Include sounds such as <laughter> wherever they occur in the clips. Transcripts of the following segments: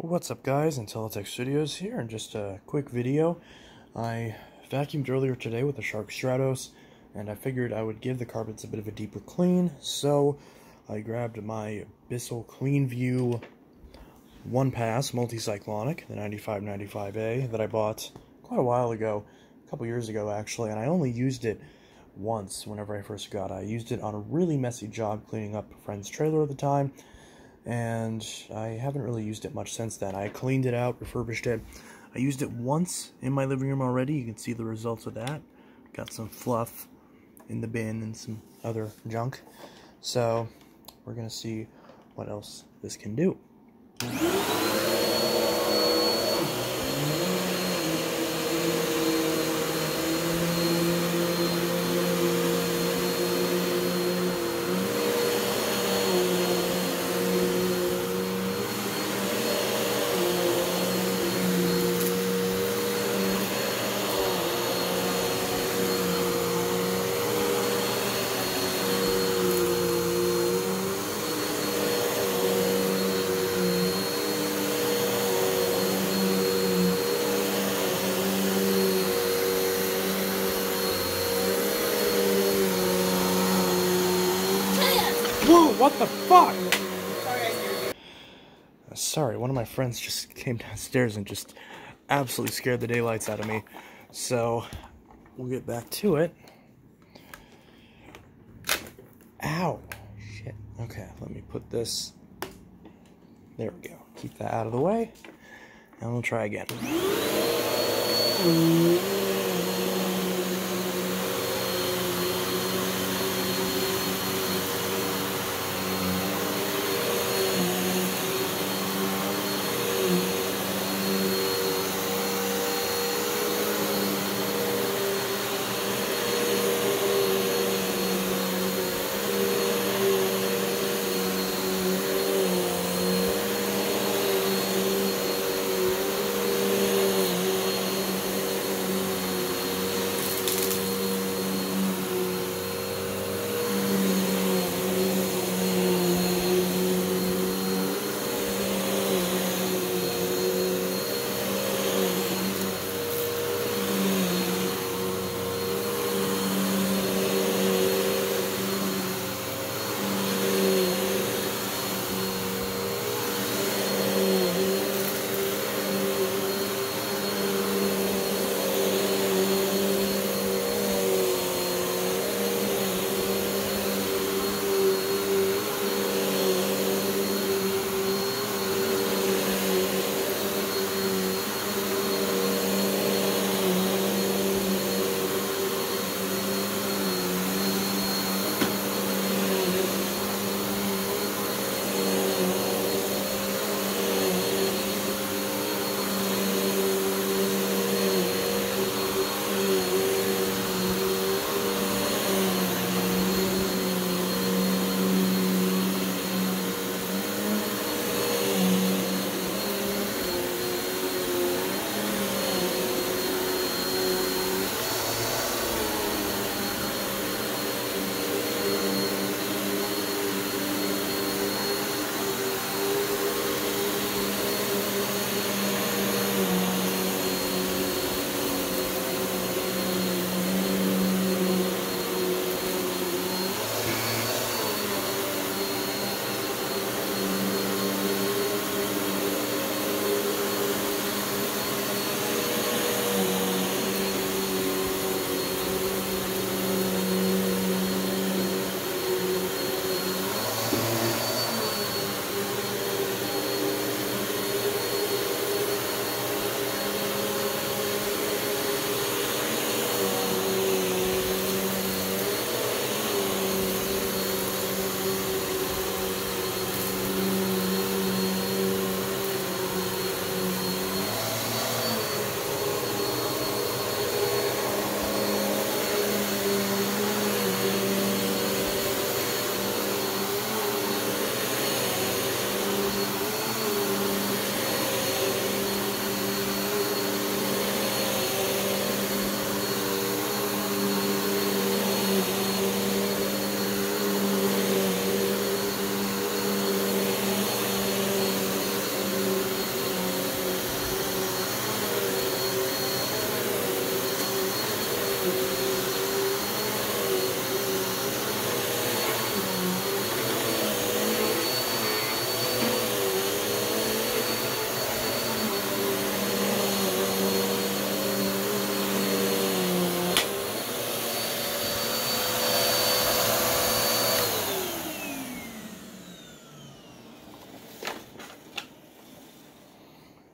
What's up guys, Intellitech Studios here, and just a quick video. I vacuumed earlier today with the Shark Stratos, and I figured I would give the carpets a bit of a deeper clean, so I grabbed my Bissell CleanView One Pass Multicyclonic, the 9595A, that I bought quite a while ago, a couple years ago actually, and I only used it once whenever I first got it. I used it on a really messy job cleaning up a friend's trailer at the time, and I haven't really used it much since then. I cleaned it out, refurbished it. I used it once in my living room already. You can see the results of that. Got some fluff in the bin and some other junk. So we're going to see what else this can do. What the fuck? Sorry, one of my friends just <laughs> came downstairs and just absolutely scared the daylights out of me. So, we'll get back to it. Ow. Shit. Okay, let me put this. There we go. Keep that out of the way. And we'll try again.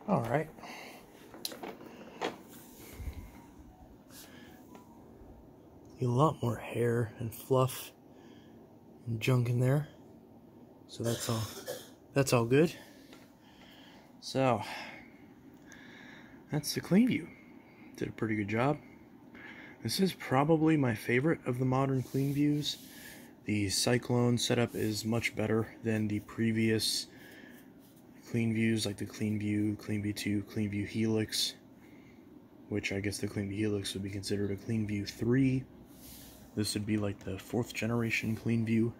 All right. A lot more hair and fluff and junk in there. So that's all that's all good. So that's the clean view. Did a pretty good job. This is probably my favorite of the modern clean views. The Cyclone setup is much better than the previous clean views like the Clean View, Clean View 2, Clean View Helix, which I guess the Clean View Helix would be considered a Clean View 3. This would be like the fourth generation Clean View.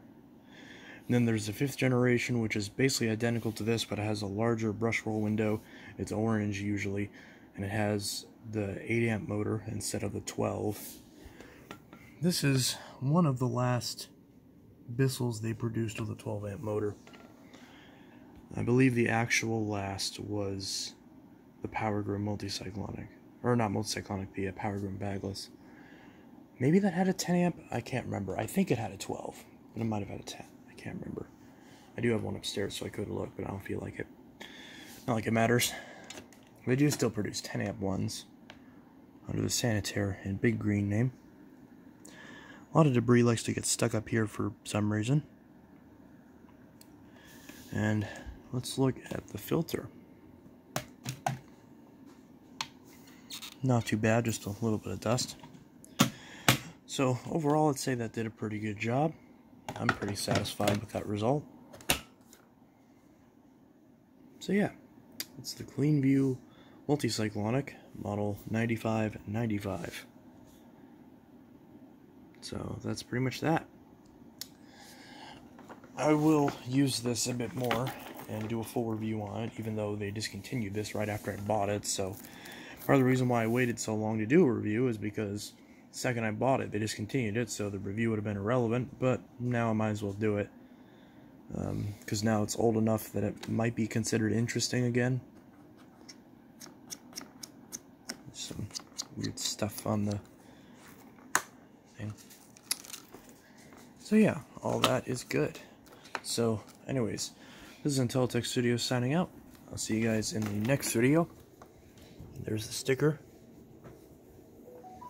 And then there's the fifth generation, which is basically identical to this, but it has a larger brush roll window. It's orange usually, and it has the 8 amp motor instead of the 12. This is one of the last Bissells they produced with a 12 amp motor. I believe the actual last was the Power Groom multicyclonic. Or not multicyclonic, the uh, Power Groom bagless. Maybe that had a 10 amp? I can't remember. I think it had a 12, but it might have had a 10. I can't remember. I do have one upstairs, so I could look, but I don't feel like it. Not like it matters. They do still produce 10 amp ones under the Sanitaire and Big Green name. A lot of debris likes to get stuck up here for some reason. And let's look at the filter. Not too bad, just a little bit of dust. So overall, I'd say that did a pretty good job. I'm pretty satisfied with that result. So yeah, it's the Clean View Multicyclonic model 9595. So that's pretty much that. I will use this a bit more and do a full review on it, even though they discontinued this right after I bought it. So part of the reason why I waited so long to do a review is because second I bought it, they discontinued it, so the review would have been irrelevant, but now I might as well do it. Because um, now it's old enough that it might be considered interesting again. Some weird stuff on the thing. So yeah, all that is good. So anyways, this is Intellitech Studios signing out. I'll see you guys in the next video. There's the sticker.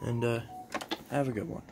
And uh, have a good one.